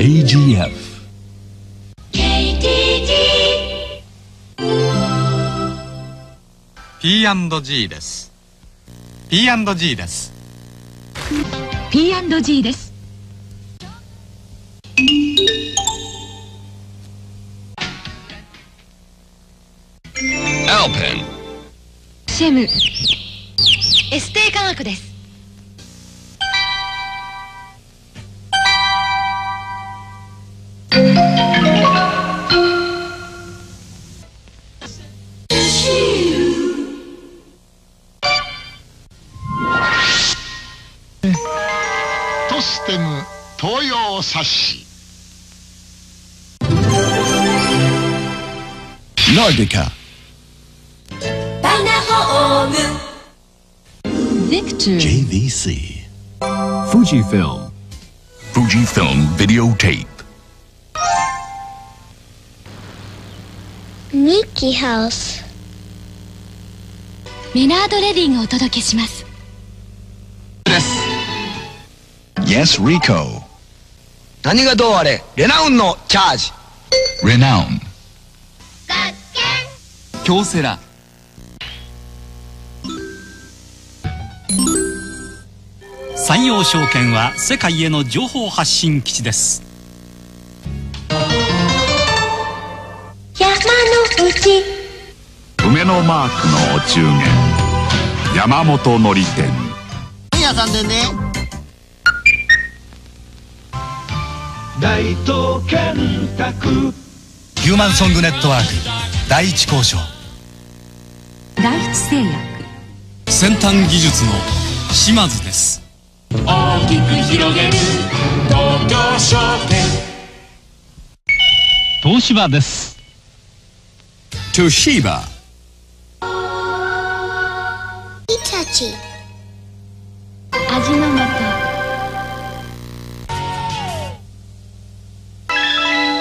AGF KTT P&G です。P&G です。P&G です。シェム。エステ科学ですテム東洋冊子 Nordica バナホーム Victor JVC Fujifilm Fujifilm Videotape ミッキーハウスミナードレディがお届けします Yes Rico. 何がどうあれ？レナウンのチャージ。Renown. 京セラ。山陽証券は世界への情報発信基地です。山の内。梅のマークのお中元。山本のり店。本屋さんでねヒューマンソングネットワーク第一交渉。第一製薬先端技術の島津です。大きく広げる東京証券東芝です Toshiba イタチ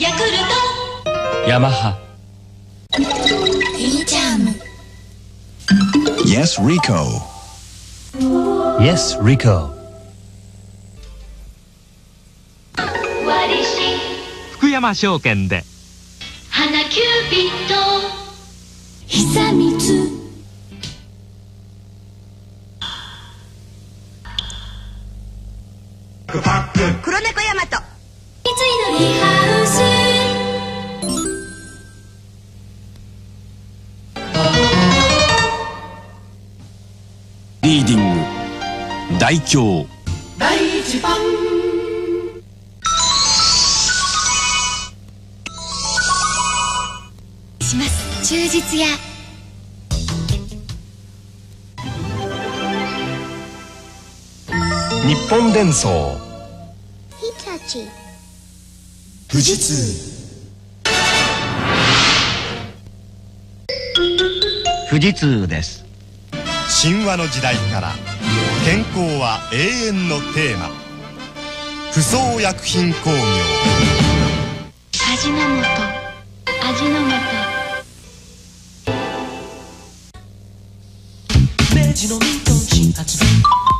ヤクルト。ヤマハ。Yes Rico. Yes Rico. 割りし。福山証券で。花キューピッド久光。黒猫ヤマ大京。第一番。します。忠実や。日本伝送。イタチ富士通。富士通です。神話の時代から健康は永遠のテーマ。不装薬品工業。味の素。味の素。明治のミントン新発売